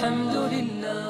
الحمد لله